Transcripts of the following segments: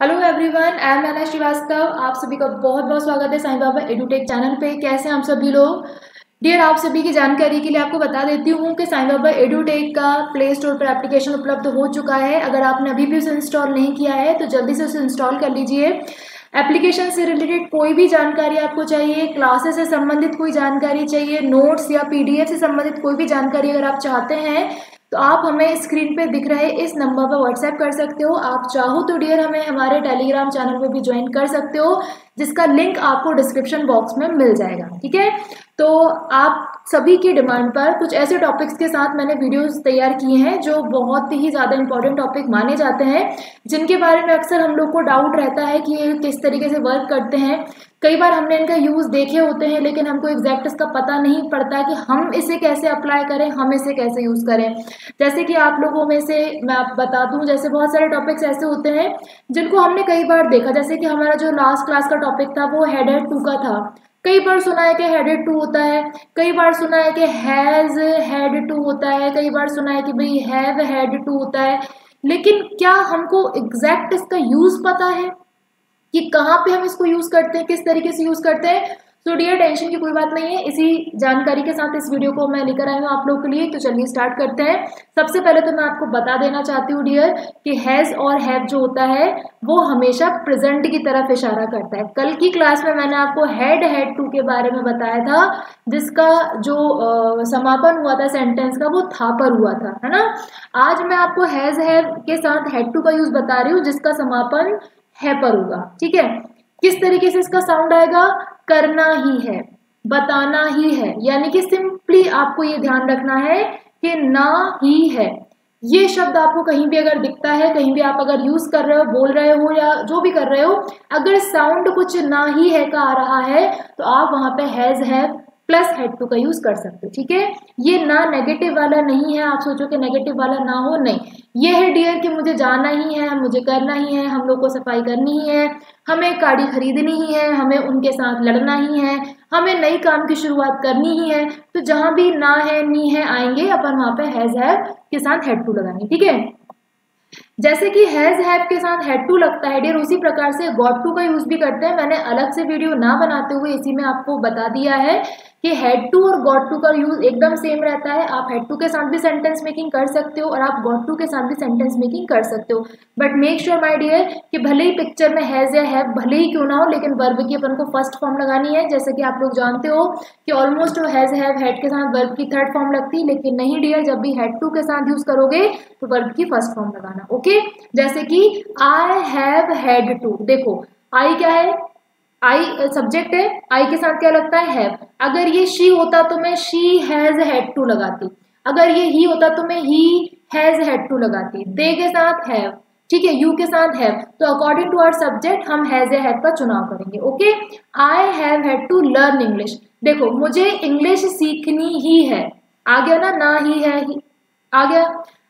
Hello everyone I M नाना श्रीवास्तव आप सभी का बहुत बहुत स्वागत है साईं बाबा एडुटेक चैनल पे। कैसे हम सभी लोग? डियर आप सभी की जानकारी के लिए आपको बता देती हूँ कि साईं बाबा एडुटेक का प्ले स्टोर पर एप्लीकेशन उपलब्ध हो चुका है। अगर आपने अभी भी उसे इंस्टॉल नहीं किया है तो जल्दी से उसे इंस्टॉल कर लीजिए। एप्लीकेशन से रिलेटेड कोई भी जानकारी आपको चाहिए क्लासेस से संबंधित कोई जानकारी चाहिए नोट्स या पीडीएफ से संबंधित कोई भी जानकारी अगर आप चाहते हैं तो आप हमें स्क्रीन पे दिख रहे इस नंबर पर व्हाट्सएप कर सकते हो। आप चाहो तो डियर हमें हमारे टेलीग्राम चैनल पर भी ज्वाइन कर सकते हो। जिसका लिंक आपको डिस्क्रिप्शन बॉक्स में मिल जाएगा, ठीक है? तो आप सभी की डिमांड पर कुछ ऐसे टॉपिक्स के साथ मैंने वीडियोस तैयार किए हैं जो बहुत ही ज़्यादा इंपॉर्टेंट टॉपिक माने जाते हैं, जिनके बारे में अक्सर हम लोग को डाउट रहता है कि ये किस तरीके से वर्क करते हैं। कई बार हमने इनका यूज़ देखे होते हैं, लेकिन हमको एग्जैक्ट इसका पता नहीं पड़ता कि हम इसे कैसे अप्लाई करें, हम इसे कैसे यूज़ करें। जैसे कि आप लोगों में से मैं आप बता दूँ, जैसे बहुत सारे टॉपिक्स ऐसे होते हैं जिनको हमने कई बार देखा। जैसे कि हमारा जो लास्ट क्लास का टॉपिक था, वो हेड एड टू का था। कई बार सुना है कि हेडेड टू होता है, कई बार सुना है कि हैज़ हेड टू होता है, कई बार सुना है कि भाई हैव हेड टू होता है। लेकिन क्या हमको एग्जैक्ट इसका यूज़ पता है? कि कहाँ पे हम इसको यूज़ करते हैं, किस तरीके से यूज़ करते हैं? तो डियर टेंशन की कोई बात नहीं है। इसी जानकारी के साथ इस वीडियो को मैं लेकर आई हूँ आप लोगों के लिए। तो चलिए स्टार्ट करते हैं। सबसे पहले तो मैं आपको बता देना चाहती हूँ डियर कि हैज़ और हैव जो होता है वो हमेशा प्रेजेंट की तरफ़ इशारा करता है। कल की क्लास में मैंने आपको हैड हैड टू के बारे में बताया था जिसका जो आ, समापन हुआ था सेंटेंस का वो था पर हुआ था है ना? आज मैं आपको हैज़ हैव के साथ हैड टू का यूज़ बता रही हूँ जिसका समापन है पर होगा ठीक है? किस तरीके से इसका साउंड आएगा? करना ही है, बताना ही है। यानी कि सिंपली आपको ये ध्यान रखना है कि ना ही है। ये शब्द आपको कहीं भी अगर दिखता है, कहीं भी आप अगर यूज़ कर रहे हो, बोल रहे हो या जो भी कर रहे हो, अगर साउंड कुछ ना ही है का आ रहा है तो आप वहाँ पे has have plus had to का यूज़ कर सकते हो, ठीक है? ये ना नेगेटिव वाला नहीं है, आप सोचो कि नेगेटिव वाला ना हो, नहीं। ये है डियर कि मुझे जाना ही है, मुझे करना ही है, हम लोग को सफ़ाई करनी ही है, हमें गाड़ी खरीदनी ही है, हमें उनके साथ लड़ना ही है, हमें नई काम की शुरुआत करनी ही है तो जहाँ भी ना है, नी है, आएँगे, अपन वहाँ पे हैज़ हैव के साथ हेड टू लगाएँगे, ठीक है? जैसे कि हैज़ हैव के साथ हेड टू लगता है डियर उसी प्रकार से गॉड टू का यूज़ भी करते हैं। मैंने अलग से वीडियो ना बनाते हुए इसी में आपको बता दिया है कि हेड टू और गॉड टू का यूज़ एकदम सेम रहता है। आप हेड टू के साथ भी सेंटेंस मेकिंग कर सकते हो और आप गॉड टू के साथ भी सेंटेंस मेकिंग कर सकते हो। But make sure my dear कि भले ही पिक्चर में हैज़ या हैव भले ही क्यों ना हो, लेकिन वर्ब की अपन को फ़र्स्ट फॉर्म लगानी है। जैसे कि आप लोग जानते हो कि ऑलमोस्ट हैज़ हैव हेड के साथ वर्ब की थर्ड फॉर्म लगती है लेकिन नहीं डियर जब भी हेड टू के साथ यूज़ करोगे तो वर्ब की फ़र्स्ट फॉर्म लगाना ओके जैसे कि आई हैव हैड टू देखो आई क्या है? आई सब्जेक्ट है। आई के साथ क्या लगता है? हैव अगर ये शी होता तो मैं शी हैज़ हैड टू लगाती। अगर ये ही होता तो मैं ही हैज़ हैड टू लगाती। दे के साथ हैव ठीक है? यू के साथ हैव तो अकॉर्डिंग टू आर सब्जेक्ट हम हैज़ ए हैव का चुनाव करेंगे। Okay? I have had to learn English देखो, मुझे इंग्लिश सीखनी ही है। आ गया ना? ना ही है ही। आ गया?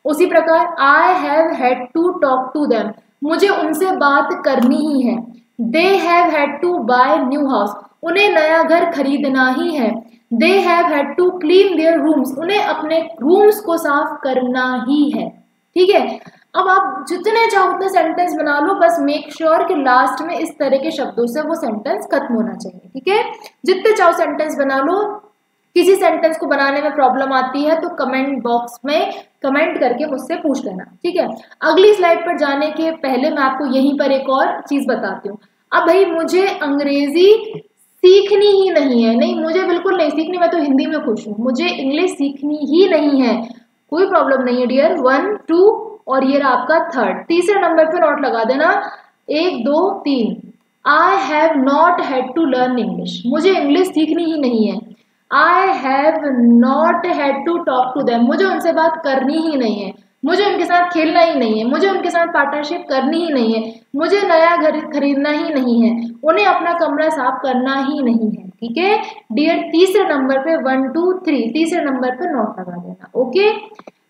उसी प्रकार I have had to talk to them मुझे उनसे बात करनी ही है। They have had to buy new house उन्हें नया घर खरीदना ही है। They have had to clean their rooms उन्हें अपने रूम्स को साफ़ करना ही है। ठीक है? अब आप जितने चाहो उतने सेंटेंस बना लो, बस मेक श्योर sure कि लास्ट में इस तरह के शब्दों से वो सेंटेंस खत्म होना चाहिए। ठीक है? जितने चाहो सेंटेंस बना लो किसी सेंटेंस को बनाने में प्रॉब्लम आती है तो कमेंट बॉक्स में कमेंट करके मुझसे पूछ लेना, ठीक है? अगली स्लाइड पर जाने के पहले मैं आपको यहीं पर एक और चीज़ बताती हूँ। अब भाई, मुझे अंग्रेज़ी सीखनी ही नहीं है। नहीं, मुझे बिल्कुल नहीं सीखनी, मैं तो हिंदी में खुश हूँ। मुझे इंग्लिश सीखनी ही नहीं है। कोई प्रॉब्लम नहीं है डियर वन टू और ये रहा आपका थर्ड तीसरे नंबर पे नोट लगा देना। एक, दो, तीन. I have not had to learn English मुझे इंग्लिश सीखनी ही नहीं है। I have not had to talk to them मुझे उनसे बात करनी ही नहीं है। मुझे उनके साथ खेलना ही नहीं है। मुझे उनके साथ पार्टनरशिप करनी ही नहीं है। मुझे नया घर खरीदना ही नहीं है। उन्हें अपना कमरा साफ़ करना ही नहीं है। ठीक है? डियर तीसरे नंबर पे वन टू थ्री तीसरे नंबर पे नोट लगा देना। ओके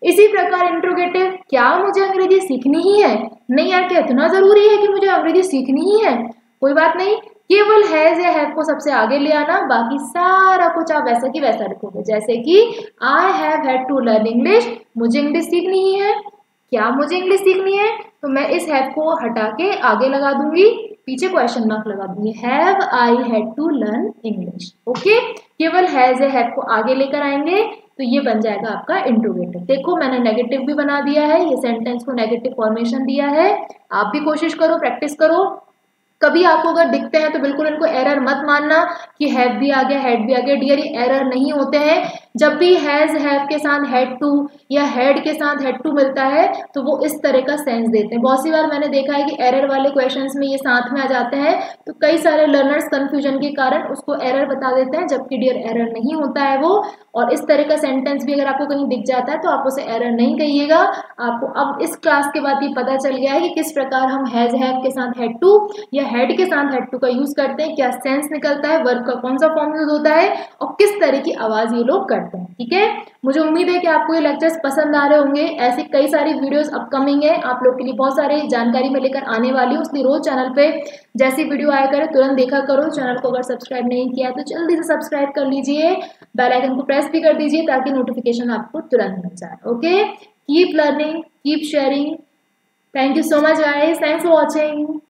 इसी प्रकार इंट्रोगेटिव क्या मुझे अंग्रेज़ी सीखनी ही है? नहीं यार, क्या इतना ज़रूरी है कि मुझे अंग्रेज़ी सीखनी ही है? कोई बात नहीं। केवल हैज़ या हैव को सबसे आगे ले आना, बाकी सारा कुछ आप वैसा की वैसा लिखोगे जैसे कि I have had to learn English मुझे इंग्लिश सीखनी ही है। क्या मुझे इंग्लिश सीखनी है? तो मैं इस हैव को हटा के आगे लगा दूँगी, पीछे क्वेश्चन मार्क लगा दूँगी। Have I had to learn English okay केवल हैज़ ए हैव को आगे लेकर आएँगे तो ये बन जाएगा आपका इंट्रोगेटिव देखो, मैंने नेगेटिव भी बना दिया है, ये सेंटेंस को नेगेटिव फॉर्मेशन दिया है। आप भी कोशिश करो प्रैक्टिस करो। कभी आपको अगर दिखते हैं तो बिल्कुल इनको एरर मत मानना कि हैव भी आ गया हेड भी आ गया। डियर ये एरर नहीं होते हैं। जब भी हैज़ हैव के साथ हेड टू या हेड के साथ हेड टू मिलता है तो वो इस तरह का सेंस देते हैं। बहुत सी बार मैंने देखा है कि एरर वाले क्वेश्चन में ये साथ में आ जाते हैं तो कई सारे लर्नर्स कंफ्यूजन के कारण उसको एरर बता देते हैं, जबकि डियर एरर नहीं होता है वो। और इस तरह का सेंटेंस भी अगर आपको कहीं दिख जाता है तो आप उसे एरर नहीं कहिएगा। आपको अब इस क्लास के बाद ये पता चल गया है कि किस प्रकार हम हैज़ हैव के साथ हेड टू या हेड के साथ हेड टू का यूज़ करते हैं, क्या सेंस निकलता है, वर्क का कौन सा फॉर्म यूज़ होता है, और किस तरह की आवाज़ ये लोग करते हैं, ठीक है? मुझे उम्मीद है कि आपको ये लेक्चर्स पसंद आ रहे होंगे। ऐसी कई सारी वीडियोस अपकमिंग है। आप लोग के लिए बहुत सारे जानकारी में लेकर आने वाली हूँ। इसलिए रोज चैनल पे जैसी वीडियो आया करे, तुरंत देखा करो। चैनल को अगर सब्सक्राइब नहीं किया तो जल्दी से सब्सक्राइब कर लीजिए। बेल आइकन को प्रेस भी कर दीजिए ताकि नोटिफिकेशन आपको तुरंत मिल जाए okay keep learning keep sharing thank you so much guys thanks for watching